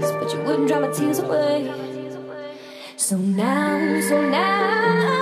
but you wouldn't dry my tears away. So now, so now.